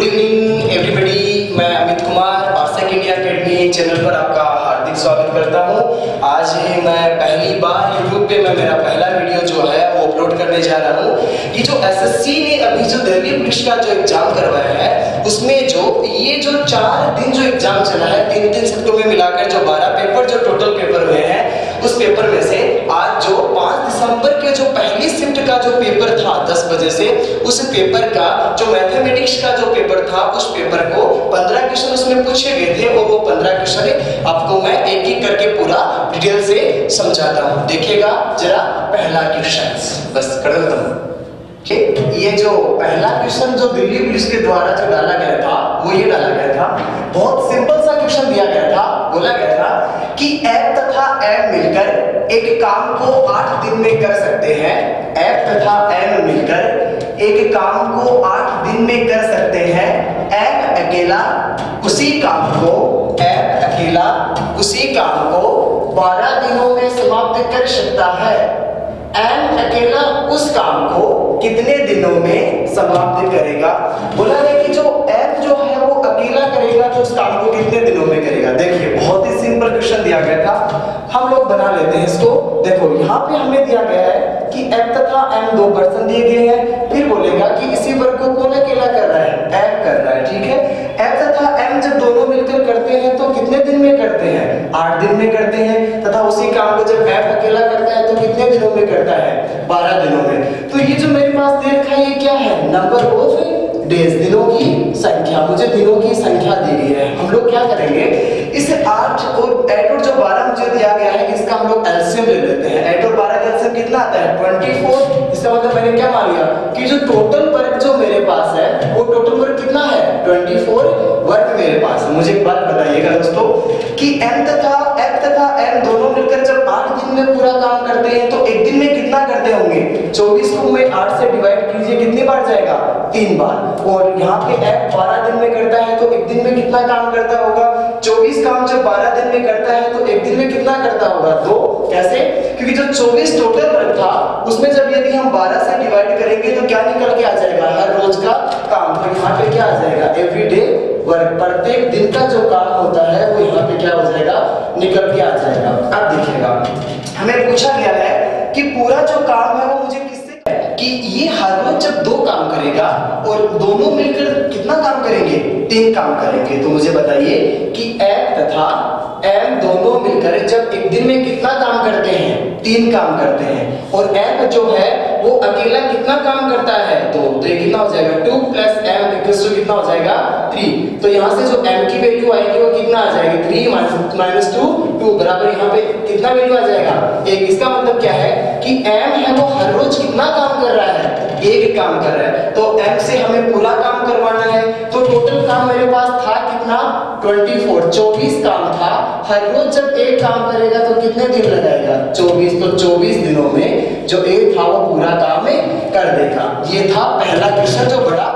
Good evening everybody मैं अमित कुमार पार्सक India academy channel पर आपका हार्दिक स्वागत करता हूँ। आज ही मैं पहली बार यूट्यूब पे मैं मेरा पहला वीडियो जो है, वो अपलोड करने जा रहा हूँ। ये जो एसएससी ने अभी जो दिल्ली पुलिस का जो एग्ज़ाम करवाया है, उसमें जो, ये जो चार दिन जो एग्ज़ाम चला है, तीन तीन शिफ्टों में मिलाकर जो बारह पेपर जो टोटल पेपर हुए हैं, उस पेपर में से आज जो पाँच दिसंबर जो पहली शिफ्ट का जो पेपर था 10 बजे से, उस पेपर का जो मैथमेटिक्स का जो पेपर था, उस पेपर को 15 क्वेश्चन उसमें पूछे गए थे और वो 15 क्वेश्चन आपको मैं एक एक करके पूरा डिटेल से समझाता हूँ। देखिएगा जरा पहला क्वेश्चन बस कर देता हूँ ये जो पहला क्वेश्चन जो दिल्ली पुलिस के द्वारा जो डाला गया था, वो ये डाला गया था। बहुत सिंपल सा क्वेश्चन दिया गया था। बोला गया कि ऐप तथा एम मिलकर एक काम को आठ दिन में कर सकते हैं। ऐप तथा एम मिलकर एक काम को आठ दिन में कर सकते हैं। ऐप अकेला उसी काम को, ऐप अकेला उसी काम को बारह दिनों में समाप्त कर सकता है। एम अकेला उस काम को कितने दिनों में समाप्त करेगा? बोला है कि जो ऐप जो है अकेला करेगा तो उस काम को कितने दिनों में करेगा? देखिए, बहुत ही सिंपल क्वेश्चन दिया गया था। हम लोग बना लेते हैं इसको। देखो, यहाँ पे हमें दिया गया है कि एम तथा एम दो पर्सन दिए गए हैं। फिर बोलेगा कि इसी वर्ग को कौन अकेला कर रहा है? एम कर रहा है, ठीक है? एम तथा एम जब दोनों मिलकर करते हैं तो कितने दिन में करते हैं? आठ दिन में करते हैं, तथा उसी काम को जब एफ़ अकेला करता है तो कितने दिनों में करता है? बारह दिनों में। तो ये जो मेरे पास दे रखा है ये क्या है? नंबर ऑफ़ डेज़ दिनों की संख्या, मुझे दिनों की संख्या दी गई है। हम लोग क्या करेंगे? इस आठ और एट और जो बारह मुझे दिया गया है, इसका हम लोग एल्सियम ले लेते हैं। एट और बारह का एल्सियम कितना आता है? Twenty four. इसका मतलब मैंने क्या मान लिया? कि जो टोटल वर्ग जो मेरे पास है, वो टोटल वर्ग कितना है? ट्वेंटी फोर वर्ग मेरे पास है। मुझे एक बात बताइएगा दोस्तों, कि एम तथा एफ़ तथा एम दोनों मिलकर जब आठ दिन में पूरा काम करते हैं तो एक दिन में कितना करते होंगे? चौबीस को में आठ से डिवाइड कीजिए, कितनी बार जाएगा? तीन बार। यहाँ पे ऐप 12 दिन में करता है तो एक दिन में कितना काम करता होगा? 24 काम जब 12 दिन में करता है तो एक दिन में कितना करता होगा? दो। कैसे? क्योंकि जो 24 टोटल वर्क था, उसमें जब यदि हम 12 से डिवाइड करेंगे तो क्या निकल के आ जाएगा? हर रोज का काम। तो यहाँ पे क्या आ जाएगा? एवरीडे वर्क प्रत्येक दिन का जो काम होता है, वो यहाँ पे क्या हो जाएगा? निकल के आ जाएगा। अब देखिएगा। हमें पूछा गया है कि पूरा जो काम है, वो कि ये हार्मोन जब दो काम करेगा और दोनों मिलकर कितना काम करेंगे? तीन काम करेंगे। तो मुझे बताइए कि एम तथा एम दोनों मिलकर जब एक दिन में कितना काम करते हैं? तीन काम करते हैं। और एम जो है वो अकेला कितना काम करता है? तो तो ये कितना हो जाएगा? Two plus M equal to कितना हो जाएगा? थ्री तो यहाँ से जो एम की वैल्यू आएगी वो कितना आ जाएगी? थ्री माइनस टू टू बराबर यहाँ पे कितना वैल्यू आ जाएगा? एक, इसका मतलब क्या है कि एम है वो हर रोज कितना काम कर रहा है? एक काम कर रहा है। तो एम से हमें पूरा काम करवाना है। तो टोटल काम मेरे पास था कितना? 24 24 काम था। हर रोज जब एक काम करेगा तो कितने दिन लगाएगा? 24 तो 24 दिनों में जो एक था वो पूरा काम में कर देगा। ये था पहला क्वेश्चन जो बड़ा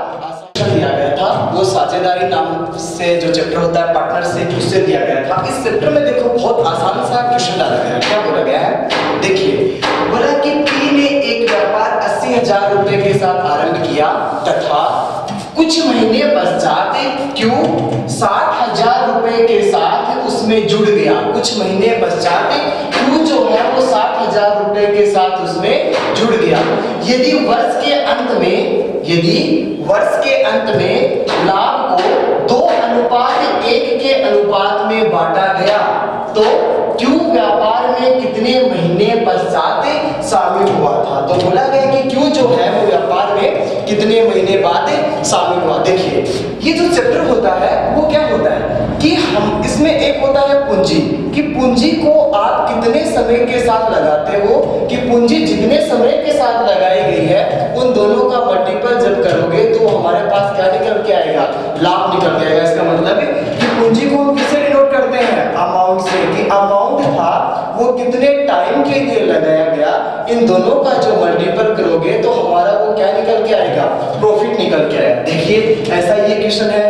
दिया गया था। वो साझेदारी नाम से जो चैप्टर होता है पार्टनरशिप उससे दिया गया था। इस चैप्टर में देखो, बहुत आसान सा क्वेश्चन डाला गया क्या बोला गया है? देखिए, बोला कि पी ने एक व्यापार अस्सी हज़ार रुपए के साथ आरंभ किया तथा कुछ महीने पश्चात क्यों? सात हज़ार रुपए के साथ उसमें जुड़ गया। कुछ महीने पश्चात क्यों जो है वो सात हज़ार रुपए के साथ उसमें जुड़ गया? यदि वर्ष के अंत में, यदि वर्ष के अंत में लाभ को दो अनुपात, एक के अनुपात में बांटा गया तो क्यों व्यापार में कितने महीने पश्चात शामिल हुआ था? तो बोला गया कि क्यों जो है वो कितने महीने बाद शामिल हुआ। देखिए, ये जो चैप्टर होता है, वो क्या होता है कि हम इसमें एक होता है पूंजी, कि पूंजी को आप कितने समय के साथ लगाते हो, कि पूंजी जितने समय के साथ लगाई गई है, उन दोनों का मल्टीपल जब करोगे तो हमारे पास क्या निकल के आएगा? लाभ निकल के आएगा। इसका मतलब है कि पूंजी को हम किससे डिनोट करते हैं? अमाउंट से। कि अमाउंट था, वो कितने टाइम के लिए लगाया गया? इन दोनों का जो मल्टीपल करोगे तो हमारा क्या निकल के आएगा। प्रॉफिट निकल के आएगा देखिए, ऐसा ये क्वेश्चन है।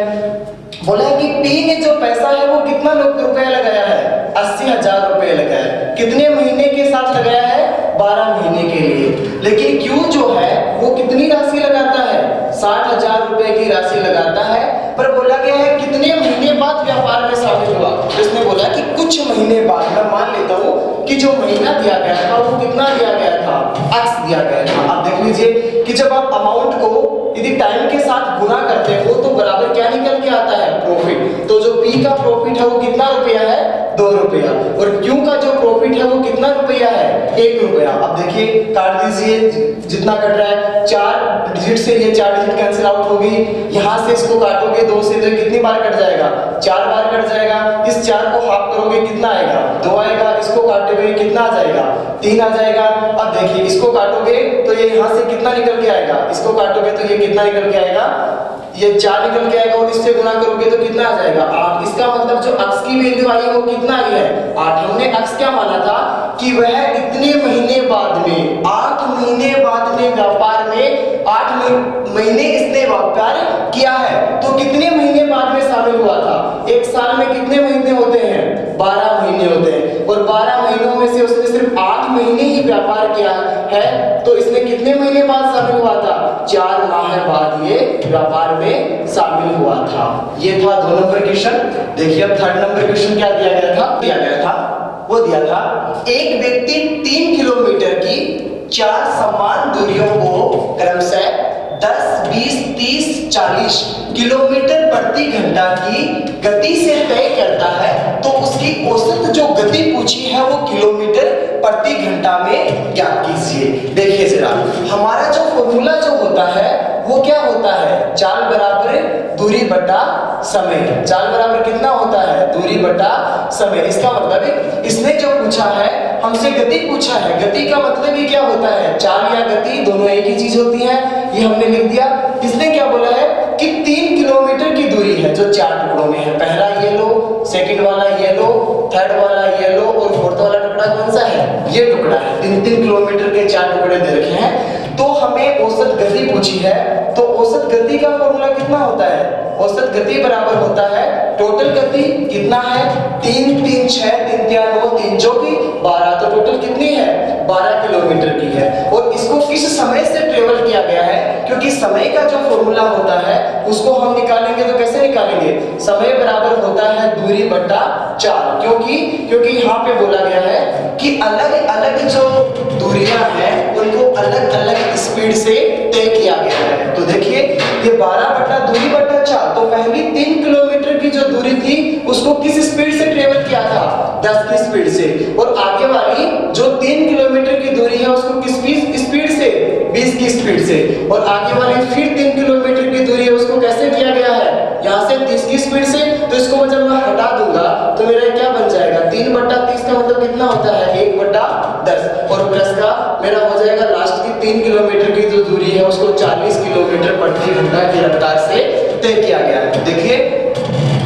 बोला है कि टी ने जो पैसा है, वो कितना रुपया लगाया है? अस्सी हज़ार रुपये लगाया है। कितने महीने के साथ लगाया है? बारह महीने के लिए। लेकिन क्यू जो है, वो कितनी राशि लगाता है? साठ हज़ार रुपए की राशि लगाता है। पर बोला गया है, कितने महीने बाद व्यापार में साबित हुआ? इसने बोला कि कुछ महीने बाद, मैं मान लेता हूँ कि जो महीना दिया गया था, वो कितना दिया गया था? अक्स दिया गया था। आप देख लीजिए जब आप अमाउंट को यदि टाइम के साथ गुना करते हो तो बराबर क्या निकल के आता है? प्रॉफिट तो जो पी का प्रॉफिट है, वो कितना रुपया है? दो रुपया. और क्यू का जो प्रॉफिट है, वो कितना रुपया है? एक रुपया अब देखिए काट दीजिए, जितना कट रहा है, चार डिजिट से ये चार डिजिट कैंसिल आउट होगी। यहाँ से इसको काटोगे, दो से तो कितनी बार कट जाएगा? चार बार कट जाएगा। इस चार को हाफ़ करोगे, कितना आएगा? दो आएगा, इसको काटोगे कितना आ जाएगा? तीन आ जाएगा। अब देखिए, इसको काटोगे तो ये यहाँ से कितना निकल के आएगा? इसको काटोगे तो ये कितना निकल के आएगा? ये चार निकल के आएगा और इससे गुना करोगे तो कितना आ जाएगा? आठ। इसका मतलब जो अक्स की वैल्यू आई वो कितना आई है? आठ। हमने अक्स क्या माना था? कि वह इतने महीने बाद में, आठ महीने बाद में व्यापार में, आठ महीने इसने व्यापार किया है। तो कितने महीने बाद में शामिल हुआ था? एक साल में कितने महीने होते हैं? बारह महीने होते हैं। और बारह महीनों में से उसने सिर्फ़ आठ महीने ही व्यापार किया। है तो इसने कितने महीने बाद शामिल हुआ था? चार माह बाद ये व्यापार में शामिल हुआ था। ये था दो नंबर क्वेश्चन। देखिए, अब थर्ड नंबर क्वेश्चन क्या दिया गया था? दिया गया था, वो दिया था, एक व्यक्ति तीन किलोमीटर की चार समान दूरियों को क्रमशः 10, 20, 30, 40 किलोमीटर प्रति घंटा की गति से तय करता है। तो उसकी औसत जो गति पूछी है वो किलोमीटर प्रति घंटा में क्या कीजिए। देखिए जरा हमारा जो फॉर्मूला जो होता है वो क्या होता है? चाल बराबर दूरी बटा समय चाल बराबर कितना होता है? दूरी बटा समय। इसका मतलब इसने जो पूछा है, हमसे गति पूछा है। गति का मतलब ही क्या होता है? चाल या गति दोनों एक ही चीज़ होती है। ये हमने लिख दिया। इसने क्या बोला है कि तीन किलोमीटर की दूरी है, जो चार टुकड़ों में है। पहला ये लो सेकंड वाला ये लो थर्ड वाला ये लो और फोर्थ वाला टुकड़ा कौन सा है? ये टुकड़ा है। तीन तीन किलोमीटर के चार टुकड़े दे रखे हैं। तो हमें औसत गति पूछी है तो औसत गति का फॉर्मूला कितना होता है? औसत गति बराबर होता है। टोटल गति कितना है? तीन तीन, छह, तीन तीन नौ तीन चौकी बारह। तो टोटल कितनी है? बारह किलोमीटर की है। और इसको किस समय से ट्रेवल किया गया है? क्योंकि समय का जो फॉर्मूला होता है, उसको हम निकालेंगे तो कैसे निकालेंगे? समय बराबर होता है दूरी बट्टा चार। क्योंकि क्योंकि यहाँ पे बोला गया है कि अलग अलग जो दूरियाँ हैं, उनको अलग अलग स्पीड से तय किया गया है। तो देखिए, ये 12 बट्टा दूरी बट्टा चार तो पहली तीन किलोमीटर की जो दूरी थी, उसको किस स्पीड से ट्रेवल किया था? 10 की स्पीड से। और आगे वाली जो तीन किलोमीटर की दूरी है, उसको किस स्पीड से? 20 की स्पीड से। और आगे वाली फिर तीन किलोमीटर की दूरी है, उसको कैसे किया गया है? यहाँ से 30 की स्पीड से तो इसको जब तीन किलोमीटर की जो दूरी है, उसको 40 किलोमीटर प्रति घंटा की रफ्तार से तय किया गया है। देखिए,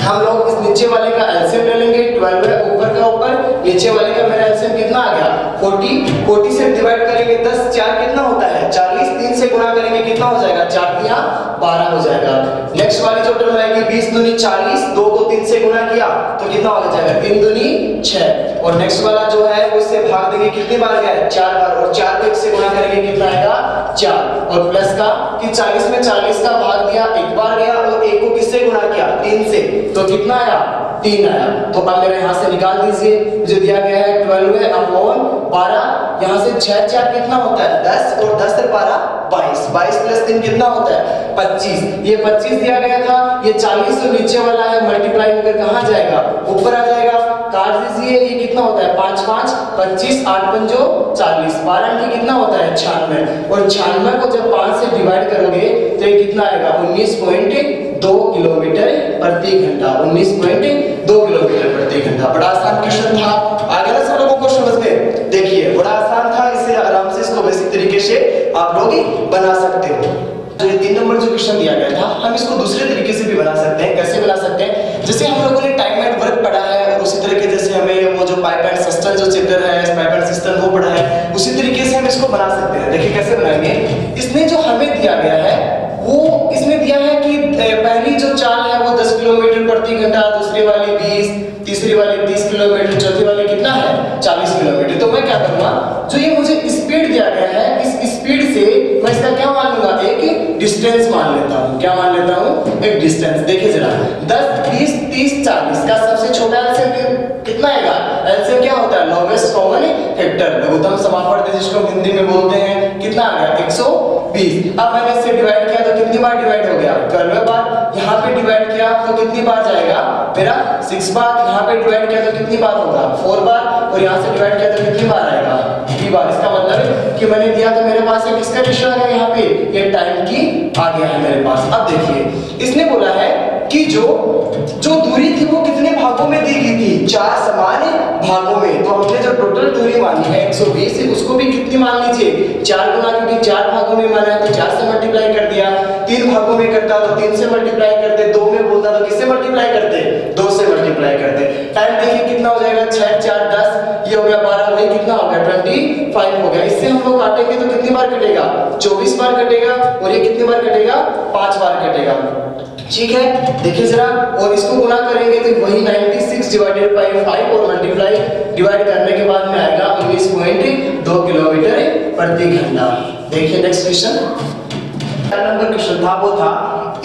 हम लोग इस नीचे वाले का एलसीएम ले लेंगे 12 है ऊपर का ऊपर, नीचे वाले का मेरा एलसीएम कितना आ गया? 40 40 से डिवाइड करेंगे 10 4 कितना होता है? 40 3 से गुणा करेंगे, कितना हो जाएगा? 4 दिया 12 हो जाएगा। नेक्स्ट वाली जो टर्म आएगी 20 दूनी 40 2 को 3 से गुणा किया तो कितना हो जाएगा? 3 दूनी 6 और नेक्स्ट वाला जो है वो इससे भाग देंगे, कितनी बार गया चार बार। और 4 को 1 से गुणा करेंगे, कितना आएगा? 4 और प्लस का, कि 40 में 40 का भाग दिया, एक बार गया, और एक को किससे गुणा किया? 3 से। तो कितना आया? तीन आया। तो अब मेरे यहाँ से निकाल दीजिए जो दिया गया है ट्वेल्व है, अपॉन बारह, यहाँ से छह चार कितना होता है? दस और दस से बारह, बाईस। बाईस प्लस तीन कितना होता है? पच्चीस। ये पच्चीस दिया गया था, ये चालीस जो नीचे वाला है मल्टीप्लाई होकर कहाँ जाएगा? ऊपर आ जाएगा। काट दीजिए, ये कितना होता है? पाँच पाँच, पच्चीस, आठ, पंजो, चालीस। बारह की कितना होता है? छियानवे। और छियानवे को जब पाँच से डिवाइड करोगे तो ये कितना आएगा? उन्नीस पॉइंट दो किलोमीटर प्रति घंटा, उन्नीस पॉइंट दो किलोमीटर प्रति घंटा। बड़ा आसान क्वेश्चन था। आगे ना सब लोगों को समझ में? देखिए, बड़ा आसान था, इसे आराम से इसको बेसिक तरीके से आप लोग बना सकते हो। जो ये तीन नंबर जो क्वेश्चन दिया गया था, हम इसको दूसरे तरीके से भी बना सकते हैं। कैसे बना सकते हैं? जैसे हम लोगों ने टाइम एंड वर्क पढ़ा है और उसी तरीके जैसे हमें वो जो पाइप एंड सिस्टम जो चैप्टर है पाइप एंड सिस्टम वो पढ़ा है, उसी तरीके से हम इसको बना सकते हैं। देखिए कैसे बनाएँगे? इसमें जो हमें दिया गया है पहली जो चाल है वो 10 किलोमीटर प्रति घंटा, दूसरी वाली 20 तीसरी वाली 30 किलोमीटर, चौथी वाली कितना है? 40 किलोमीटर। तो मैं क्या करूँगा? जो ये मुझे स्पीड दिया गया है, इस स्पीड से मैं इसका क्या मान लूँगा? एक डिस्टेंस मान लेता हूँ। क्या मान लेता हूँ? एक डिस्टेंस देखिए जरा। 10 20 30 40 का सबसे छोटा एलसीएम कितना आएगा? होता है? लोवेस्ट कॉमन फैक्टर लघुत्तम समापवर्ती जिसको हिंदी में बोलते हैं, कितना आ गया? 120 अब मैंने इसे डिवाइड किया तो कितनी बार डिवाइड हो गया 12 बार यहाँ पे डिवाइड किया तो कितनी बार जाएगा। मेरा 6 बार यहाँ पे डिवाइड किया तो कितनी बार होगा? 4 बार और यहाँ से डिवाइड किया तो कितनी बार आएगा? 3 बार इसका मतलब कि मैंने दिया तो मेरे पास किसका रेशियो आ गया यहाँ पे? ये टाइम की आ गया है मेरे पास। अब देखिए, इसने बोला है कि जो जो दूरी थी वो कितने भागों में दी गई थी? चार समान भागों में। तो हमने जो टोटल दूरी मानी है 120 उसको भी कितनी मान लीजिए? चार गुना क्योंकि चार भागों में माना है तो चार से मल्टीप्लाई कर दिया। तीन भागों में करता तो तीन से मल्टीप्लाई करते दो में बोलता तो किससे मल्टीप्लाई करते दो से मल्टीप्लाई करते टाइम देखिए कितना हो जाएगा? छह, चार, दस, ये हो गया बारह वही कितना हो गया? ट्वेंटी फाइव हो गया। इससे हम लोग काटेंगे तो कितनी बार कटेगा? चौबीस बार कटेगा और ये कितनी बार कटेगा? पाँच बार कटेगा। ठीक है? देखिए जरा, और इसको गुना करेंगे तो वही 96 डिवाइडेड बाय 5 और मल्टीप्लाई डिवाइड करने के बाद में आएगा 19.2 किलोमीटर प्रति घंटा। देखिए नेक्स्ट क्वेश्चन नंबर क्वेश्चन था, वो था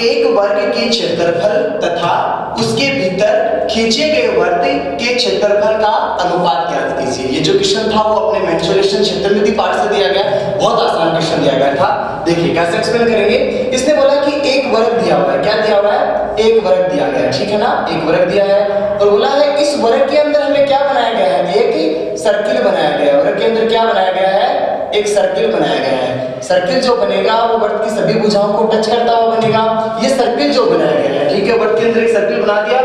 एक वर्ग के क्षेत्रफल तथा उसके भीतर खींचे गए वर्ग के क्षेत्रफल का अनुपात ज्ञात कीजिए। ये जो क्वेश्चन था, वो अपने मेंसुरेशन क्षेत्र में पार्ट से दिया गया। बहुत आसान क्वेश्चन दिया गया था। देखिए, कैसे एक्सप्लेन करेंगे? इसने बोला कि एक वर्ग दिया हुआ है। क्या दिया हुआ है? एक वर्ग दिया गया ठीक है ना? एक वर्ग दिया है। और बोला है, इस वर्ग के अंदर हमें क्या बनाया गया है? एक सर्किल बनाया गया है। वर्ग के अंदर क्या बनाया गया है? एक सर्किल बनाया गया है। सर्किल जो बनेगा, वो वर्त की सभी भुजाओं को टच करता हुआ बनेगा। ये सर्किल जो बनाया गया है, ठीक है? वर्त के अंदर एक सर्किल बना दिया।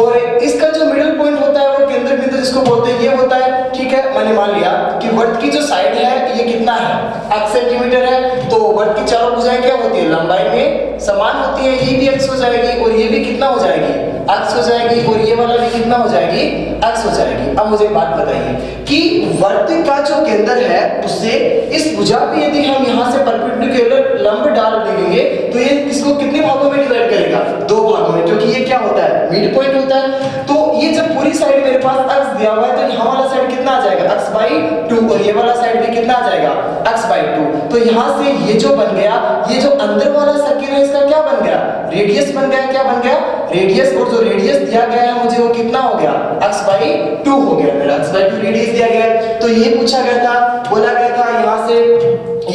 और इसका जो मिडिल पॉइंट होता है, वो केंद्र बिंदु जिसको बोलते हैं, ये होता है है, मैंने मान लिया कि वर्ग की जो साइड है, ये कितना है? x सेंटीमीटर है तो वर्ग की चारों भुजाएँ क्या होती है? लंबाई में समान होती है, ये भी x हो जाएगी और ये भी कितना हो जाएगी? x हो जाएगी और ये वाला भी कितना हो जाएगी? x हो जाएगी। अब मुझे बात बताइए कि वर्ग का जो केंद्र है उससे इस भुजा पे यदि हम यहाँ से परपेंडिकुलर लंब डाल देंगे तो ये इसको कितने भागों में डिवाइड करेगा? दो भागों में, क्योंकि ये क्या होता है? मिड पॉइंट होता है। तो ये जब पूरी साइड मेरे पास x दिया हुआ है तो यहाँ वाला साइड कितना आ जाएगा x बाई टू और ये वाला साइड भी कितना आ जाएगा? X बाई टू तो यहाँ से ये जो बन गया, ये जो अंदर वाला सर्किल है, इसका क्या बन गया? रेडियस बन गया, क्या बन गया? रेडियस और जो रेडियस दिया गया है मुझे वो कितना हो गया? X बाई टू हो गया मेरा। X बाई टू रेडियस दिया गया तो ये पूछा गया था, बोला गया था यहाँ से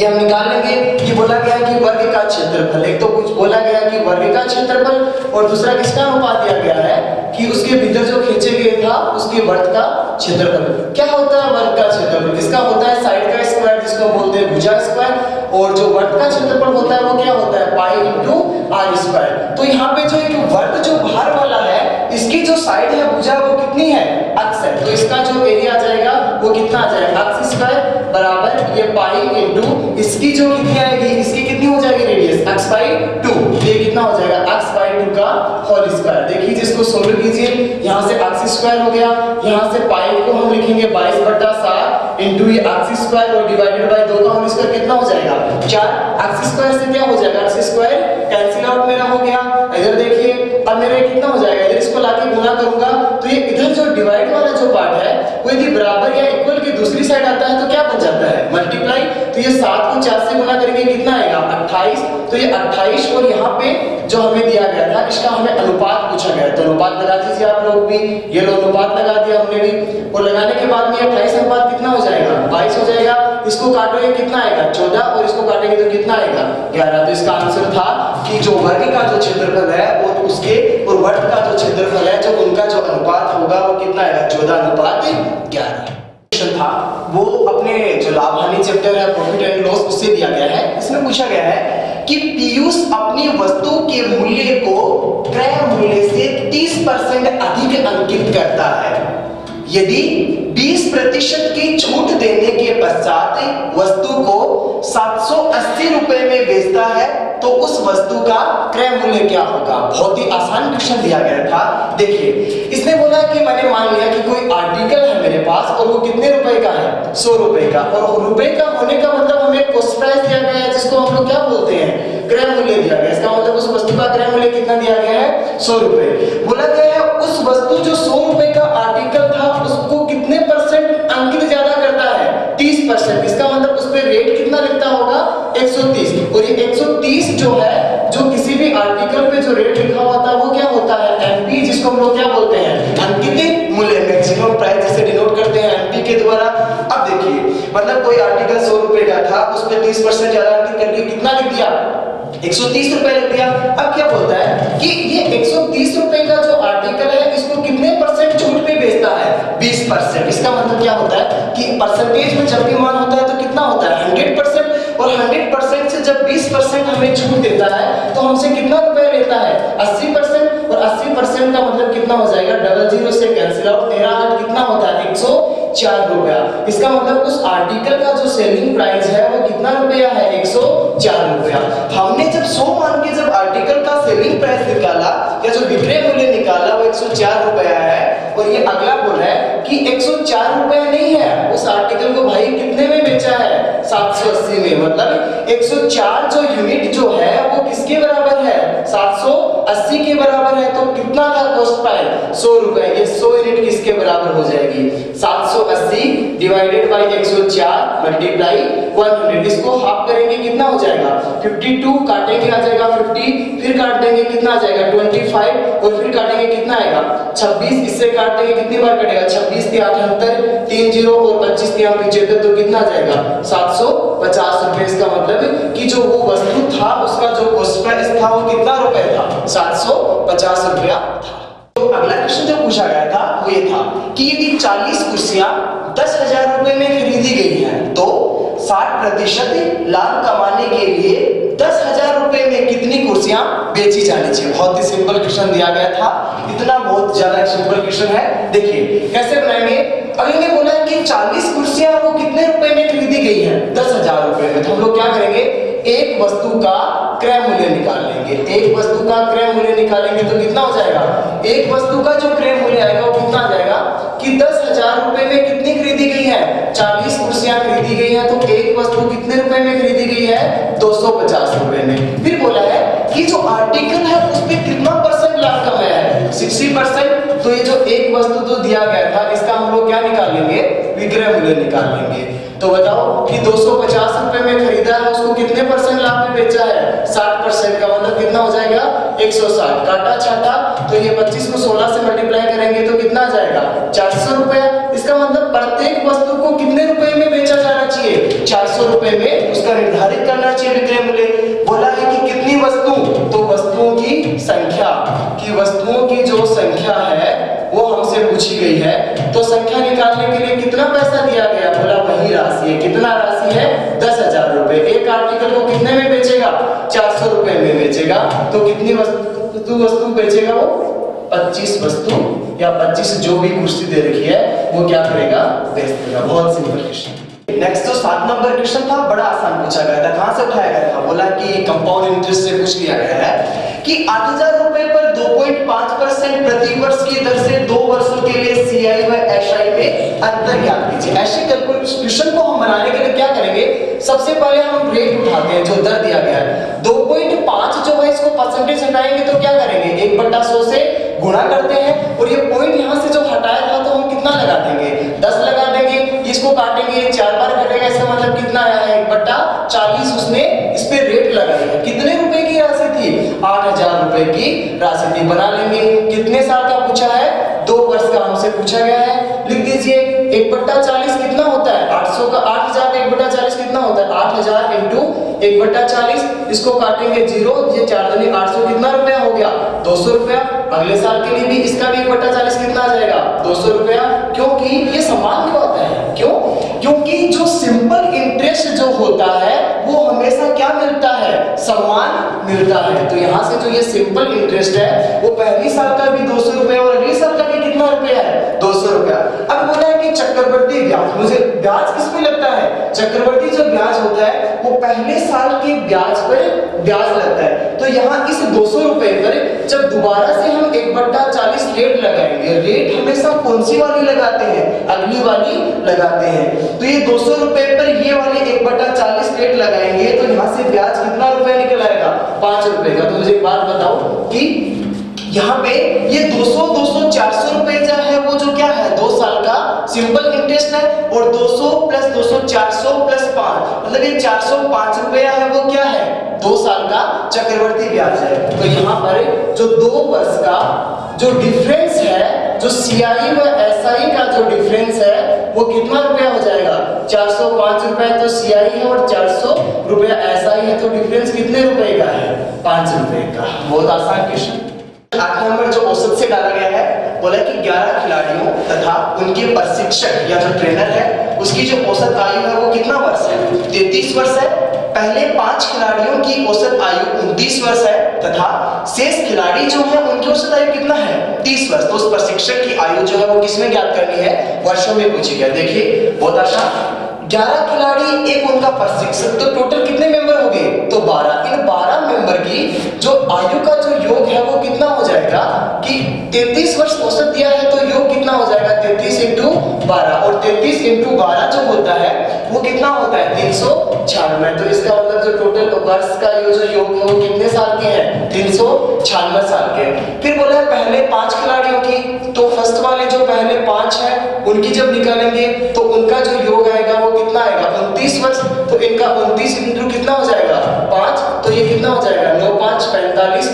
ये हम निकाल लेंगे कि बोला गया कि वर्ग का क्षेत्रफल। एक तो कुछ बोला गया कि वर्ग का क्षेत्रफल और दूसरा किसका अनुपात दिया गया है कि उसके भीतर जो खींचे गए था, उसके वर्ग का क्षेत्रफल। क्या होता है वर्ग का क्षेत्रफल? किसका होता है? साइड का स्क्वायर, जिसको बोलते हैं भुजा स्क्वायर। और जो वर्ग का क्षेत्रफल होता है, वो क्या होता है? पाई इंटू आर स्क्वायर तो यहाँ पे जो एक वर्ग जो बाहर वाला है, इसकी जो साइड है, भुजा, वो कितनी है? अक्स है। तो इसका जो एरिया आ जाएगा, वो कितना आ जाएगा? अक्स स्क्वायर बराबर, ये पाई इंटू इसकी जो कितनी आएगी, इसकी कितनी हो जाएगी रेडियस x बाई टू ये कितना हो जाएगा? X बाई टू का होल स्क्वायर देखिए, जिसको सोल्व कीजिए, यहाँ से x स्क्वायर हो गया, यहाँ से पाई को हम लिखेंगे बाईस बट्टा सात इंटू ये x स्क्वायर और डिवाइडेड बाई दो का होल स्क्वायर कितना हो जाएगा? चार। X स्क्वायर से क्या हो जाएगा? X स्क्वायर कैंसिल आउट मेरा हो गया। इधर देखिए, अब मेरा कितना हो जाएगा? इधर इसको लाके गुना करूँगा तो ये इधर जो डिवाइड वाला जो पार्ट है वो भी बराबर या इक्वल की दूसरी साइड आता है तो क्या बन जाता है? मल्टीप्लाई तो ये सात को चार से गुना करेंगे, कितना आएगा? अट्ठाईस। तो ये अट्ठाईस और यहाँ पे जो हमें दिया गया था, इसका हमें अनुपात पूछा गया तो अनुपात लगा दीजिए आप लोग भी। ये लो अनुपात लगा दिया हमने भी। और लगाने के बाद में अट्ठाईस अनुपात कितना हो जाएगा? बाईस हो जाएगा। इसको काटोगे कितना आएगा? चौदह, और इसको काटेंगे तो कितना आएगा? ग्यारह। तो इसका आंसर था कि जो वर्ग का जो क्षेत्रफल है, वो उसके और वर्ग का जो क्षेत्रफल है, जो उनका जो अनुपात होगा, वो कितना आएगा? चौदह अनुपात ग्यारह। था, वो अपने जो लाभ हानि चैप्टर है प्रॉफिट एंड लॉस उससे दिया गया है। इसमें पूछा गया है कि पीयूष अपनी वस्तु के मूल्य को क्रय मूल्य से 30 परसेंट अधिक अंकित करता है। यदि 20 प्रतिशत की छूट देने के पश्चात वस्तु को 780 रुपए में बेचता है तो उस वस्तु का क्रय मूल्य क्या होगा? बहुत ही आसान क्वेश्चन दिया गया था। देखिए, इसने बोला कि मैंने मान लिया कि कोई आर्टिकल है मेरे पास और वो कितने रुपए का है? सौ रुपए का। और रुपए का होने का मतलब हमें कॉस्ट प्राइस दिया गया है, जिसको हम लोग क्या बोलते हैं? क्रय मूल्य दिया गया। इसका मतलब उस वस्तु का क्रय मूल्य कितना दिया गया है? सौ रुपए। बोला गया है, उस वस्तु जो सौ रुपए का आर्टिकल था, उसको कितने परसेंट अंकित ज़्यादा करता है? तीस परसेंट इसका मतलब उस पर रेट कितना लिखता होगा? 130 और ये 130 जो है, जो किसी भी आर्टिकल पे जो रेट लिखा हुआ था, वो क्या होता है? एमपी जिसको हम लोग क्या बोलते हैं? अंकित मूल्य। मैक्सिमम प्राइस जिसे डिनोट करते हैं एमपी के द्वारा। अब देखिए मतलब कोई आर्टिकल सौ रुपए का था, उस पर तीस परसेंट ज़्यादा अंकित करके कितना लिख दिया? 130 रुपए लिख दिया अब क्या बोलता है कि ये 130 रुपए का जो आर्टिकल है, इसको कितने परसेंट छूट पे बेचता है? 20 परसेंट इसका मतलब क्या होता है कि परसेंटेज में जब भी मान होता है तो कितना होता है? 100 परसेंट और 100 परसेंट से जब 20 परसेंट हमें छूट देता है तो हमसे कितना रुपए लेता है? 80 परसेंट और 80 परसेंट का मतलब कितना हो जाएगा? डबल ज़ीरो से कैंसिल आउट तेरह आठ कितना होता है? एक चार रुपया इसका मतलब उस आर्टिकल का जो सेलिंग प्राइस है, वो कितना रुपया है? एक सौ चार रुपया हमने जब सो मान के जब आर्टिकल सेलिंग प्राइस निकाला, या जो विक्रय मूल्य निकाला, वो एक सौ चार रुपया है। और ये अगला बोल रहा है कि एक सौ चार रुपया नहीं है। उस आर्टिकल को भाई कितने में बेचा है? सात सौ अस्सी में। मतलब एक सौ चार जो यूनिट जो है, वो किसके बराबर है? सात सौ अस्सी के बराबर है। तो कितना था कॉस्ट प्राइस सौ रुपए। ये सौ यूनिट किसके बराबर हो जाएगी? सात सौ अस्सी डिवाइडेड बाई एक सौ चार मल्टीप्लाई वन हंड्रेड इसको हाफ़ करेंगे, कितना हो जाएगा? फिफ्टी टू काटेंगे, आ जाएगा फिफ्टी फिर काट देंगे कितना आ जाएगा? ट्वेंटी फाइव और फिर काटेंगे कितना आएगा? छब्बीस, इससे काट देंगे कितनी बार कटेगा? छब्बीस के अठहत्तर तीन ज़ीरो और पच्चीस के पिछहत्तर तो कितना आ जाएगा? सात सौ पचास रुपए इसका मतलब कि जो वो वस्तु था, उसका जो कॉस्ट था, वो कितना रुपए था? सात सौ पचास रुपया था। तो अगला क्वेश्चन जो पूछा गया था, वो ये था कि यदि 40 कुर्सियाँ दस हज़ार रुपए में खरीदी गई हैं तो 60 प्रतिशत लाभ कमाने के लिए दस हज़ार रुपए में कितनी कुर्सियाँ बेची जानी चाहिए बहुत ही सिंपल क्वेश्चन दिया गया था। इतना बहुत ज़्यादा सिंपल क्वेश्चन है। देखिए, कैसे बनाएँगे? अगर इन्हें बोला है कि 40 कुर्सियाँ वो कितने रुपए में खरीदी गई हैं? दस हज़ार रुपए में। तो हम लोग क्या करेंगे? एक वस्तु का क्रय मूल्य निकाल लेंगे। एक वस्तु का क्रय मूल्य निकालेंगे तो कितना हो जाएगा? एक वस्तु का जो क्रय मूल्य आएगा वो कितना आ जाएगा? कि दस हज़ार रुपए में कितनी खरीदी गई है? चालीस कुर्सियाँ खरीदी गई है तो एक वस्तु कितने रुपए में खरीदी गई है? दो सौ पचास रुपए में। फिर बोला है कि जो आर्टिकल है, उस पर कितना परसेंट लाभ कमाया है? सिक्सटी परसेंट तो ये जो एक वस्तु तो दिया गया था, इसका हम लोग क्या निकाल लेंगे विक्रय मूल्य निकाल लेंगे तो बताओ कि 250 रुपए में खरीदा है, उसको कितने परसेंट लाभ में बेचा है? 60 परसेंट का मतलब कितना हो जाएगा? 160 काटा छाटा तो ये 25 को 16 से मल्टीप्लाई करेंगे तो कितना आ जाएगा? 400 रुपए। इसका मतलब प्रत्येक वस्तु को कितने रुपए में बेचा जाना चाहिए? 400 रुपए में उसका निर्धारित करना चाहिए विक्रय मूल्य। बोला है कि कितनी वस्तु? तो वस्तुओं की संख्या। की वस्तुओं की जो संख्या है, वो हमसे पूछी गई है। तो संख्या निकालने के लिए कितना पैसा दिया गया? वही राशि है। कितना राशि है? दस हज़ार रुपए। एक आर्टिकल को कितने में बेचेगा? चार सौ रुपए में बेचेगा। तो कितनी वस्तु वस्तु बेचेगा वो? पच्चीस वस्तु। या पच्चीस जो भी कुर्सी दे रखी है, वो क्या करेगा? बेच देगा। बहुत सिंपल क्वेश्चन नेक्स्ट जो सात नंबर क्वेश्चन था, बड़ा आसान पूछा गया था। कहाँ से उठाया गया था? बोला कि कंपाउंड इंटरेस्ट से पूछ लिया गया है कि आठ हज़ार रुपए पर 2.5 परसेंट प्रति वर्ष की दर से दो वर्षों के लिए सीआई व एसआई में अंतर ज्ञात कीजिए। ऐसे कैलकुलेशन को हम बनाने के लिए क्या करेंगे? सबसे पहले हम रेट उठाते हैं जो दर दिया गया है। 2.5 जो है इसको परसेंटेज हटाएँगे तो क्या करेंगे? एक बट्टा सौ से गुणा करते हैं और ये पॉइंट यहाँ से जो हटाया था तो हम कितना लगा देंगे? दस लगा इसको काटेंगे? चार बार कटेगा इसका मतलब कितना आया है बट्टा चालीस उसने इस पे रेट लगाएगा कितने रुपए की राशि थी आठ हज़ार रुपए की राशि थी बना लेंगे। कितने साल का पूछा है? दो वर्ष का हमसे पूछा गया है। लिख दीजिए, एक बट्टा चालीस कितना होता है? आठ सौ का, आठ हज़ार एक बट्टा चालीस कितना होता है? आठ हज़ार इंटू एक बट्टा चालीस, इसको काटेंगे ज़ीरो। ये चार दुनी आठ सौ कितना रुपया हो गया? दो सौ रुपया अगले साल के लिए भी इसका भी एक बट्टा चालीस कितना आ जाएगा? दो सौ रुपया। क्योंकि ये समान क्यों होता है। क्यों? क्योंकि जो सिंपल इंटरेस्ट जो होता है, वो हमेशा क्या मिलता है? सम्मान मिलता है। तो यहाँ से जो ये सिंपल इंटरेस्ट है, वो पहली साल का भी दो सौ रुपया और अगले साल का भी कितना रुपया है? दो सौ रुपया। अब बोला है कि चक्रवर्ती ब्याज। मुझे ब्याज किस पे लगता है? चक्रवर्ती जो ब्याज होता है, वो पहले साल के ब्याज पर ब्याज यहाँ इस दो सौ रुपए पर जब दोबारा से हम एक बट्टा चालीस रेट लगाएँगे रेट हमेशा कौन सी वाली लगाते हैं? अगली वाली लगाते हैं। तो ये दो सौ रुपए पर ये वाले एक बट्टा चालीस रेट लगाएँगे तो यहाँ से ब्याज कितना रुपए निकल आएगा? पाँच रुपए का। तो मुझे एक बात बताओ कि यहाँ पे ये 200 200 400 रुपए जो है, वो जो क्या है? दो साल का सिंपल इंटरेस्ट है और 200 प्लस 200 400 प्लस 5 मतलब ये 405 रुपया है, वो क्या है? दो साल का चक्रवर्ती ब्याज है। तो यहाँ पर जो दो वर्ष का जो डिफरेंस है, जो सीआई व एसआई का जो डिफरेंस है, वो कितना रुपया हो जाएगा? चार सौ पाँच रुपया तो सीआई है और चार सौ रुपया ही है तो डिफरेंस कितने रुपए का है? पाँच रुपए का। बहुत आसान क्वेश्चन आठ नंबर जो औसत से डाला गया है बोला कि 11 खिलाड़ियों तथा उनके प्रशिक्षक या जो ट्रेनर है, उसकी जो औसत आयु है वो कितना वर्ष है? 33 वर्ष है। पहले पाँच खिलाड़ियों की औसत आयु 29 वर्ष है तथा शेष खिलाड़ी जो है, उनकी औसत आयु कितना है? 30 वर्ष। तो उस प्रशिक्षक की आयु जो है वो किसमें ज्ञात करनी है? वर्षों में पूछी गया देखिए, बहुत आसान ग्यारह खिलाड़ी एक उनका प्रशिक्षक। तो टोटल कितने मेंबर हो गए? तो बारह। इन बारह मेंबर की जो आयु का जो योग है वो कितना हो जाएगा कि 33 वर्ष औसत दिया है तो योग कितना हो जाएगा? 33 इंटू बारह। और 33 इंटू बारह जो होता है, वो कितना होता है? तीन सौ छियानवे तो इसका मतलब जो टोटल वर्ष का ये जो योग है, वो कितने साल के हैं? तीन सौ छियानवे साल के। फिर बोला है, पहले पाँच खिलाड़ियों की। तो फ़र्स्ट वाले जो पहले पाँच है, उनकी जब निकालेंगे तो उनका जो योग आएगा, वो कितना आएगा? उनतीस वर्ष। तो इनका उनतीस इंटू कितना हो जाएगा? पाँच। तो ये कितना हो जाएगा? नौ, पाँच, पैंतालीस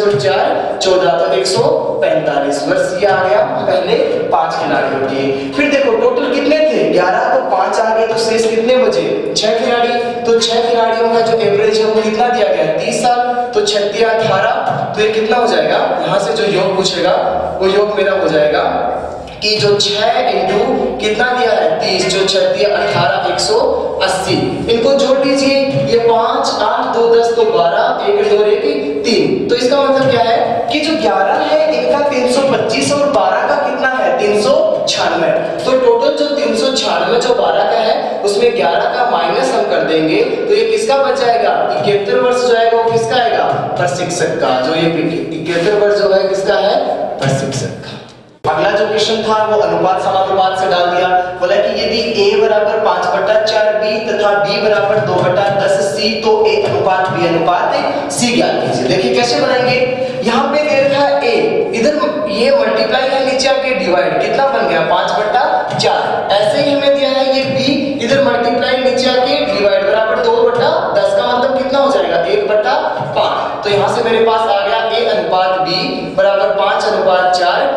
दो और चार, चौदह तो एक सौ पैंतालीस। वर्ष ये आ गया पहले पाँच खिलाड़ियों की फिर देखो टोटल कितने थे? ग्यारह तो पाँच आ गए तो शेष कितने बचे? छह खिलाड़ी। तो छह खिलाड़ियों का जो एवरेज है वो कितना दिया गया? तीस साल। तो छत्तीस, अठारह तो ये कितना हो जाएगा? यहाँ से जो योग पूछेगा, वो योग मेरा हो जाएगा कि जो छह इंटू कितना दिया है? तीस। जो छत्तीस, अठारह, एक सौ अस्सी। इनको जोड़ दीजिए। ये पाँच, आठ, दो, दस तो बारह, एक, दो, एक तीन। तो इसका मतलब क्या है कि जो ग्यारह है इनका तीन सौ पच्चीस और बारह का कितना है? तीन सौ छियानवे। तो टोटल जो तीन सौ छियानवे, जो बारह का है, उसमें ग्यारह का माइनस हम कर देंगे। तो ये किसका बच जाएगा इकहत्तर वर्ष जो आएगा, वो किसका आएगा? प्रशिक्षक का। जो ये इकहत्तर वर्ष जो है, किसका है? प्रशिक्षक का। अगला जो क्वेश्चन था, वो अनुपात समानुपात से डाल दिया। बोला कि यदि a बराबर पाँच बटा चार बी तथा b बराबर दो बटा दस सी तो a अनुपात, b अनुपात c ज्ञात कीजिए। देखिए कैसे बनाएँगे? यहाँ पे दे रखा है a इधर ये मल्टीप्लाई है नीचे आके डिवाइड कितना बन गया? पाँच बटा चार। ऐसे ही हमें दिया है ये b इधर मल्टीप्लाई नीचे आके डिवाइड बराबर दो बटा दस का मतलब कितना हो जाएगा? एक बटा पाँच। तो यहाँ से मेरे पास आ गया a अनुपात b बराबर पाँच अनुपात चार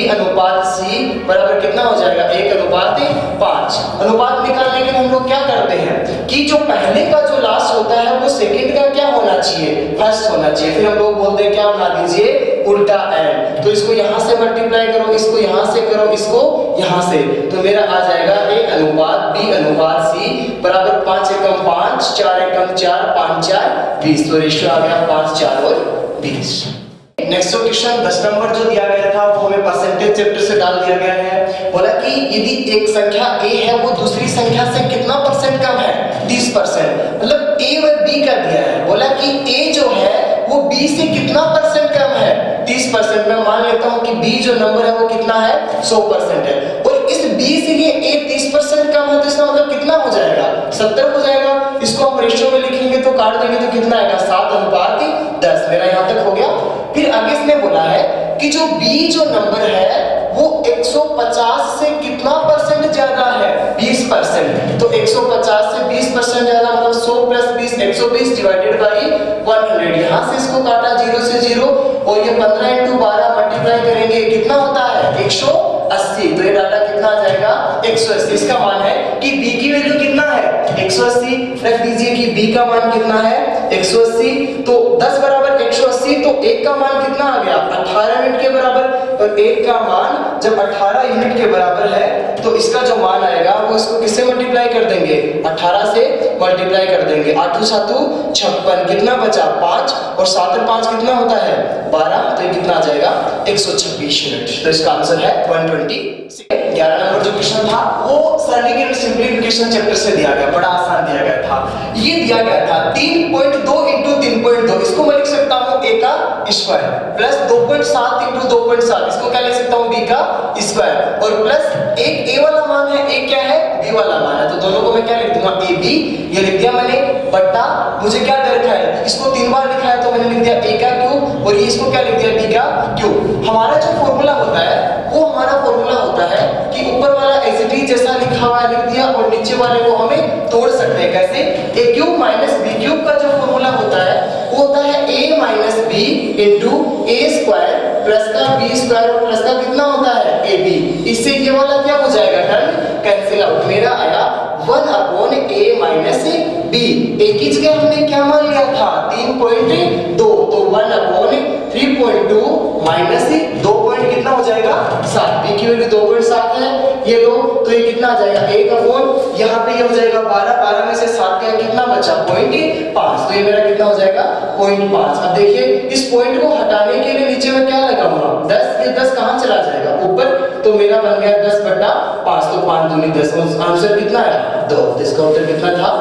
b अनुपात c बराबर कितना हो जाएगा? एक अनुपात पाँच। अनुपात निकालने के लिए हम लोग क्या करते हैं कि जो पहले का जो लास्ट होता है, वो सेकंड का क्या होना चाहिए? फ़र्स्ट होना चाहिए। फिर हम लोग बोलते हैं, क्या बना दीजिए? उल्टा एन तो इसको यहाँ से मल्टीप्लाई करो, इसको यहाँ से करो, इसको यहाँ से। तो मेरा आ जाएगा ए अनुपात बी अनुपात सी बराबर पाँच एकम पाँच, चार एकम चार, पाँच चार, बीस। तो रेशियो आ गया पाँच, चार और बीस। नेक्स्ट क्वेश्चन दस नंबर जो दिया गया था, वो हमें परसेंटेज चैप्टर से डाल दिया गया है। बोला कि यदि एक संख्या a है, वो दूसरी संख्या से कितना परसेंट कम है? 30 परसेंट मतलब a व b का दिया है। बोला कि a जो है, वो b से कितना परसेंट कम है? 30 परसेंट मैं मान लेता हूँ कि b जो नंबर है, वो कितना है? 100 परसेंट है। और इस b से ये a 30 परसेंट कम है तो इसका मतलब कितना हो जाएगा? 70 हो जाएगा। इसको हम रेशियो में लिखेंगे तो काट देंगे तो कितना आएगा? सात अनुपात दस मेरा यहाँ तक हो गया इसने बोला है कि जो b जो नंबर है, वो 150 से कितना परसेंट ज़्यादा है? 20 परसेंट तो 150 से 20 परसेंट ज़्यादा मतलब 100 प्लस 20 120 डिवाइडेड बाई 100 यहाँ से इसको काटा ज़ीरो से ज़ीरो और ये 15 इंटू बारह मल्टीप्लाई करेंगे, कितना होता है? 180 तो ये डाटा कितना आ जाएगा? 180 इसका मान है कि b की वैल्यू 180 रख दीजिए कि b का मान कितना है? 180 तो 10 बराबर 180 तो 1 का मान कितना आ गया? 18 मिनट के बराबर 1 का मान जब 18 यूनिट के बराबर है तो इसका जो मान आएगा, वो इसको किससे मल्टीप्लाई कर देंगे? 18 से मल्टीप्लाई कर देंगे। आठू सातू छप्पन कितना बचा? 5 और सात 5 कितना होता है? 12 तो ये कितना आ जाएगा? 126 यूनिट तो इसका आंसर है 120 ग्यारह नंबर जो क्वेश्चन था, वो सरलीकरण सिंप्लीफिकेशन चैप्टर से दिया गया, बड़ा आसान दिया गया था। ये दिया गया था 3.2 इंटू तीन इसको मैं लिख सकता हूँ a का स्क्वायर प्लस 2.7 इंटू 2.7 इसको क्या लिख सकता हूँ? B का स्क्वायर और प्लस एक a वाला मान है a क्या है? B वाला मान है। तो दोनों को मैं क्या लिख दूँगा? A, b ये लिख दिया मैंने। बट्टा, मुझे क्या दे रखा है? इसको तीन बार लिखा है तो मैंने लिख दिया a का क्यूब और ये इसको क्या लिख दिया? B का क्यूब हमारा जो फॉर्मूला होता है वो हमारा फॉर्मूला होता है कि ऊपर वाला एसिडी जैसा लिखा हुआ है लिख दिया और नीचे वाले को हमें तोड़ सकते हैं कैसे a cube minus b cube का जो फॉर्मूला होता है वो होता है a minus B into A square plus का बी स्क्वायर रूट प्लस का कितना होता है? ए बी इससे ये वाला क्या हो जाएगा? टर्म कैंसिल आउट मेरा आया one upon A minus B A की जगह हमने क्या मान लिया था? तीन पॉइंट दो। तो one upon three point two minus दो पॉइंट कितना हो जाएगा? सात। की वैल्यू दो पॉइंट सात है। ये दो तो ये कितना जाएगा? एक अपॉन यहाँ पे ये हो जाएगा बारह। बारह में से सात का कितना बचा? पॉइंट पाँच। तो ये मेरा कितना हो जाएगा? पॉइंट पाँच। अब देखिए, इस पॉइंट को हटाने के लिए नीचे में क्या लगाऊँगा? दस ये दस कहाँ चला जाएगा? ऊपर। तो मेरा बन गया दस बट्टा पाँच। तो पाँच दूनी दस। आंसर कितना है? दो। इसका उत्तर कितना था?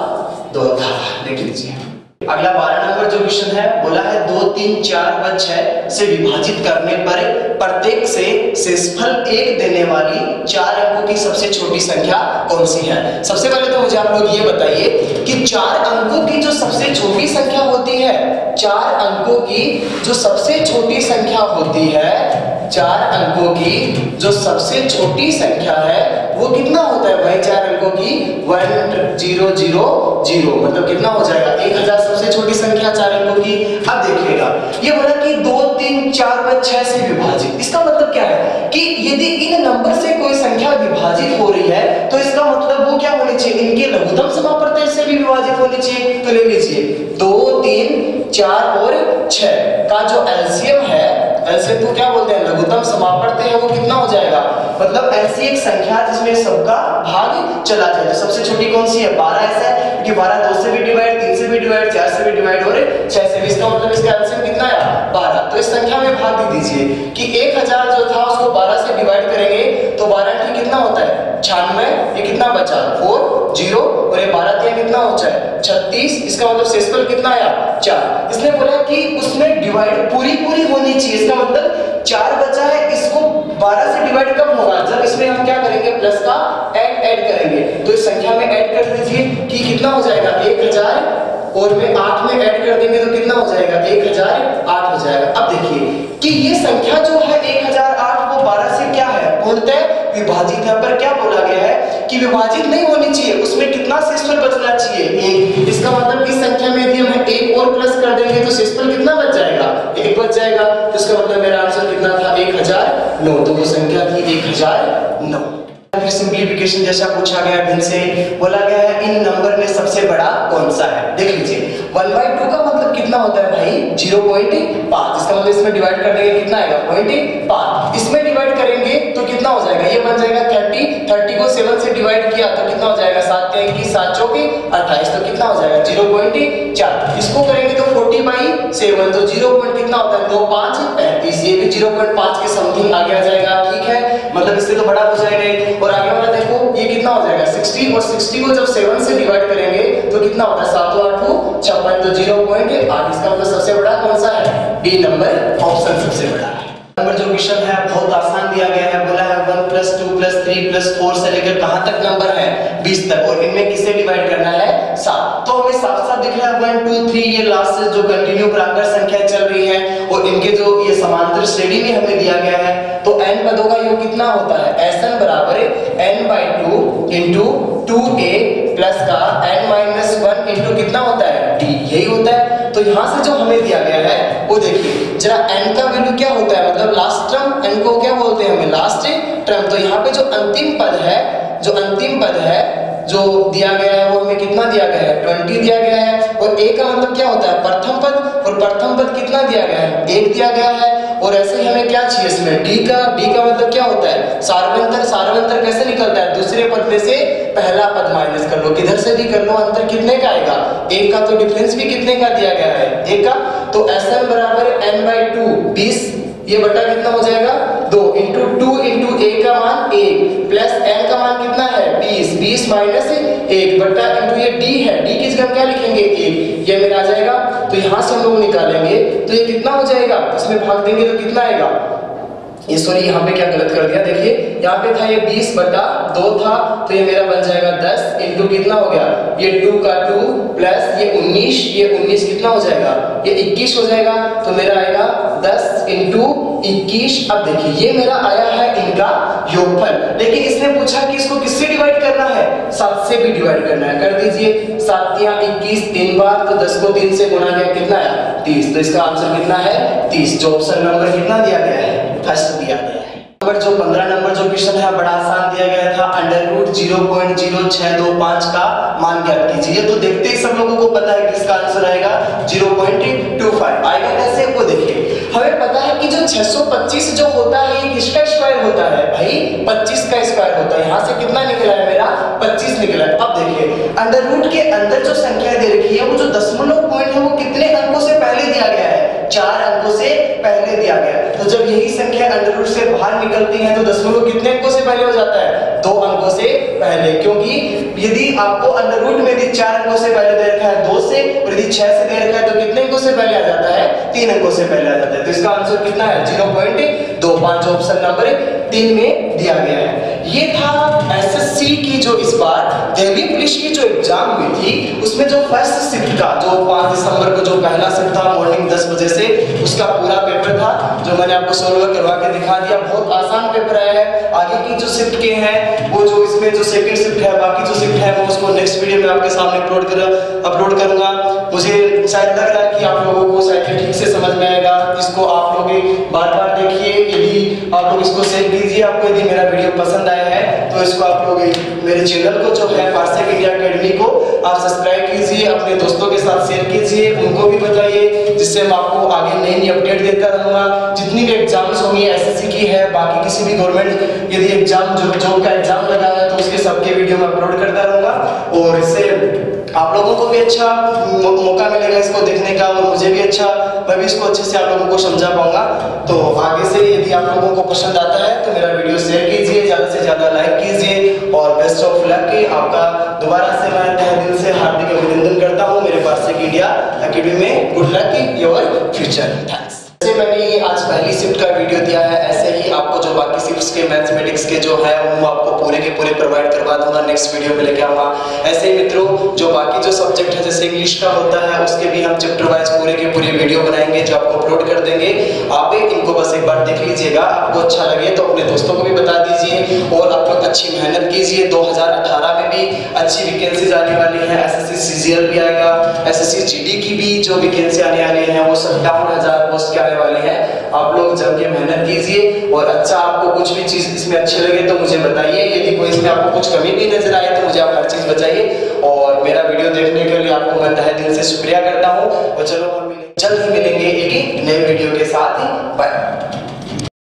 दो था। देख लीजिए। अगला बारह नंबर जो क्वेश्चन है, बोला है दो, तीन, चार व छह से विभाजित करने पर प्रत्येक से शेषफल एक देने वाली चार अंकों की सबसे छोटी संख्या कौन सी है? सबसे पहले तो मुझे आप लोग ये बताइए कि चार अंकों की जो सबसे छोटी संख्या होती है, चार अंकों की जो सबसे छोटी संख्या होती है चार अंकों की जो सबसे छोटी संख्या है, वो कितना होता है भाई चार अंकों की? वन ज़ीरो ज़ीरो ज़ीरो मतलब कितना हो जाएगा? एक हज़ार सबसे छोटी संख्या चार अंकों की। अब देखिएगा, ये बोला कि दो, तीन, चार व छह से विभाजित। इसका मतलब क्या है? कि यदि इन नंबर से कोई संख्या विभाजित हो रही है इसका मतलब वो क्या होनी चाहिए इनके लघुतम समापवर्तन से भी विभाजित होनी चाहिए तो ले लीजिए। दो, तीन, चार और छह। का जो एलसीएम है, एलसीएम को क्या बोलते हैं? लघुतम समापवर्त है, वो कितना हो जाएगा? मतलब ऐसी एक संख्या जिसमें सबका भाग चला जाए। तो सबसे छोटी कौन सी है? बारह ऐसा है, क्योंकि बारह दो से भी डिवाइड भी डिवाइड चार से भी डिवाइड और छह से भी इसका मतलब इसका एलसीएम कितना है बारह। तो इस संख्या में भाग दे दीजिए कि एक हज़ार जो था, उसको बारह से डिवाइड करेंगे तो बारह की कितना होता है? छियानवे ये कितना बचा? Four, zero. और ये बारह दिया कितना हो? जाए छत्तीस। इसका मतलब शेषफल कितना आया? चार। इसने बोला कि उसमें डिवाइड पूरी पूरी होनी चाहिए। इसका मतलब चार बचा है, इसको बारह से डिवाइड कब होगा? जब इसमें हम क्या करेंगे? प्लस का ऐड ऐड करेंगे। तो इस संख्या में ऐड कर दीजिए कि कितना हो जाएगा? एक हज़ार और में आठ में ऐड कर देंगे तो कितना हो जाएगा? एक हज़ार आठ हो जाएगा। अब देखिए कि ये संख्या जो है एक हज़ार आठ, वो बारह से क्या है? पूर्णतः विभाजित है। पर क्या बोला गया है कि विभाजित नहीं होनी चाहिए, उसमें कितना शेषफल बचना चाहिए? एक। इसका मतलब इस संख्या में यदि हम एक और प्लस कर देंगे तो शेषफल कितना बच जाएगा? एक बच जाएगा। तो इसका मतलब मेरा आंसर कितना था? एक हज़ार नौ। तो वो संख्या थी एक हज़ार नौ। सिंप्लीफिकेशन जैसा पूछा गया भिन्न से, बोला गया है, इन नंबर में सबसे बड़ा कौन सा है? देख लीजिए वन बाई टू का मतलब कितना होता है भाई? ज़ीरो पॉइंट पाँच। इसका मतलब इसमें डिवाइड कर देंगे कितना आएगा? पॉइंट पाँच। इसमें डिवाइड करेंगे तो कितना हो जाएगा? ये बन जाएगा थर्टी थर्टी को सेवन से डिवाइड किया तो कितना हो जाएगा? सात इक्कीस सात चौके अट्ठाईस। तो कितना हो जाएगा? ज़ीरो पॉइंट चार। इसको करेंगे तो फोर्टी बाई सेवन तो ज़ीरो पॉइंट कितना होता है? दो पाँच, पैंतीस। ये भी ज़ीरो पॉइंट पाँच के समथिंग आगे आ जाएगा। ठीक है? मतलब इससे तो बड़ा हो जाएगा और आगे वाला देखो, ये कितना हो जाएगा? 60 और 60 को जब 7 से डिवाइड करेंगे तो कितना होता है? सातों आठों छप्पन तो ज़ीरो पॉइंट आठ इसका मतलब सबसे बड़ा कौन सा है? बी नंबर ऑप्शन सबसे बड़ा नंबर जो क्वेश्चन है, बहुत आसान दिया गया है। बोला है one plus two plus three plus four से लेकर कहाँ तक नंबर है? बीस तक। और इनमें किसे डिवाइड करना है? सात। तो हमें साफ़ साफ़ दिख रहा है वन टू थ्री ये लास्ट से जो कंटिन्यू प्राकर संख्या चल रही है, और इनके जो ये समांतर श्रेणी में हमें दिया गया है तो n पदों का योग कितना होता है? Sn बराबर n by two into two A plus का n माइनस वन इंटू कितना होता है? D. यही होता है। तो यहाँ से जो हमें दिया गया है, वो देखिए, जरा n का वैल्यू क्या होता है? मतलब लास्ट टर्म n को क्या बोलते हैं हमें? लास्ट टर्म तो यहाँ पे जो अंतिम पद है, जो अंतिम पद है, जो दिया गया है, वो हमें कितना दिया गया है? ट्वेंटी दिया गया है। और ए का मतलब क्या होता है? प्रथम पद। और प्रथम पद कितना दिया गया है? एक दिया गया है। और ऐसे ही हमें क्या चाहिए इसमें? डी का डी का मतलब क्या होता है? सार्वंतर सार्वंतर कैसे निकलता है? दूसरे पद में से पहला पद माइनस कर लो। किधर से भी कर लो, अंतर कितने का आएगा? एक का तो डिफरेंस भी कितने का दिया गया है? एक का? तो एस एम बराबर एन बाई टू बीस, ये बटा कितना हो जाएगा? दो इंटू टू इंटू ए का मान एक प्लस एन का मान कितना है? बीस बीस माइनस एक, बटा इंटू ये डी है। डी की जगह क्या लिखेंगे? एक। ये मेरा आ जाएगा यहाँ से हम लोग निकालेंगे तो ये कितना हो जाएगा? इसमें भाग देंगे तो कितना आएगा? ये सॉरी यहाँ पे क्या गलत कर दिया? देखिए, यहाँ पे था ये 20 बटा दो था तो ये मेरा बन जाएगा 10 इंटू कितना हो गया? ये 2 का 2 प्लस ये 19 ये 19 कितना हो जाएगा? ये 21 हो जाएगा तो मेरा आएगा 10 इंटू इक्कीस। अब देखिए, ये मेरा आया है इनका योगफल। लेकिन इसने पूछा कि इसको किससे डिवाइड करना है? सात से भी डिवाइड करना है। कर दीजिए, सात या इक्कीस तीन बार तो दस को तीन से गुना गया कितना आया तीस। तो इसका आंसर कितना है? तीस। जो ऑप्शन नंबर कितना दिया गया है? फ़र्स्ट दिया गया है। नंबर जो पंद्रह नंबर जो क्वेश्चन है, बड़ा आसान दिया गया था। Under root zero point zero छह दो पाँच का मान ज्ञात कीजिए। तो देखते ही सब लोगों को पता है कि इसका आंसर आएगा ज़ीरो पॉइंट टू फाइव आएगा कैसे? वो देखिए। हमें पता है कि जो 625 जो होता है किसका स्क्वायर होता है? भाई 25 का स्क्वायर होता है। यहाँ से कितना निकला है मेरा? 25 निकला है। अब देखिए अंडर रूट के अंदर जो संख्या दे रखी है, वो जो दशमलव पॉइंट है, वो कितने अंकों से पहले दिया गया है? चार अंकों से पहले दिया गया। तो जब यही संख्या अंडर रूट से बाहर निकलती है तो दशमलव कितने अंकों से पहले हो जाता है? दो अंकों से पहले। क्योंकि यदि आपको अंडर रूट में यदि चार अंकों से पहले दे रखा है, दो से, और यदि छह से दे रखा है तो कितने अंकों से पहले आ जाता है? तीन अंकों से पहले आ जाता है। तो इसका आंसर कितना है? ज़ीरो पॉइंट दो। पाँच ऑप्शन नंबर तीन में दिया गया है। ये था एसएससी की जो इस बार दिल्ली पुलिस की जो एग्ज़ाम हुई थी, उसमें जो फ़र्स्ट शिफ्ट का, जो पाँच दिसंबर को जो पहला शिफ्ट था मॉर्निंग दस बजे से, उसका पूरा पेपर था, जो मैंने आपको सोल्व करवा के दिखा दिया। बहुत आसान पेपर आया है। आगे की जो शिफ्ट के हैं, वो जो इसमें जो सेकंड शिफ्ट है, बाकी जो शिफ्ट है वो उसको नेक्स्ट वीडियो में आपके सामने अपलोड कर अपलोड करूँगा। मुझे शायद लग रहा है कि आप लोगों को शायद ठीक से समझ में आएगा। इसको आप लोग बार बार आप लोग इसको शेयर कीजिए। आपको यदि मेरा वीडियो पसंद आया है तो इसको आप लोग मेरे चैनल को, जो है पार्सेक इंडिया अकेडमी को, आप सब्सक्राइब कीजिए, अपने दोस्तों के साथ शेयर कीजिए, उनको भी बताइए, जिससे मैं आपको आगे नई नई अपडेट देता रहूँगा। जितनी भी एग्ज़ाम्स होंगी एसएससी की है, बाकी किसी भी गवर्नमेंट यदि एग्ज़ाम जो जॉब का एग्ज़ाम लगा है तो उसके सबके वीडियो में अपलोड करता रहूँगा। और इससे आप लोगों को भी अच्छा मौका मिलेगा इसको देखने का, और मुझे भी अच्छा मैं भी इसको अच्छे से आप लोगों को समझा पाऊँगा। तो यदि आप लोगों को पसंद आता है तो मेरा वीडियो शेयर कीजिए, ज़्यादा से ज़्यादा लाइक कीजिए, और बेस्ट ऑफ़ लक आपका दोबारा से मैं तहे दिल से हार्दिक अभिनंदन करता हूँ मेरे पास से इंडिया अकेडमी में। Good luck your future thanks मैंने ये आज पहली शिफ्ट का वीडियो दिया है। ऐसे ही आपको जो बाकी शिफ्ट्स के मैथमेटिक्स के जो है, वो आपको पूरे के पूरे प्रोवाइड करवा दूँगा। नेक्स्ट वीडियो में लेके आऊँगा। ऐसे ही मित्रों, जो बाकी जो सब्जेक्ट है, जैसे इंग्लिश का होता है, उसके भी हम चैप्टर वाइज पूरे के पूरे वीडियो बनाएँगे, जो आपको अपलोड कर देंगे। आप इनको बस एक बार देख लीजिएगा। आपको अच्छा लगे तो अपने दोस्तों को भी बता दीजिए और आप लोग अच्छी मेहनत कीजिए। दो हज़ार अठारह में भी अच्छी वैकेंसीज आने वाली है। एस एस सी भी आएगा। एस एस की भी जो वैकेंसी आने वाली है, वो सत्तावन हज़ार पोस्ट के आने वाले हैं। आप लोग जम के मेहनत कीजिए और अच्छा आपको कुछ भी चीज़ इसमें अच्छी लगे तो मुझे बताइए। यदि कोई इसमें आपको कुछ कमी भी नज़र आए तो मुझे आप हर चीज़ बताइए। और मेरा वीडियो देखने के लिए आपको मैं तहे दिल से शुक्रिया करता हूँ। और चलो जल्द ही मिलेंगे एक नए वीडियो के साथ ही। बाय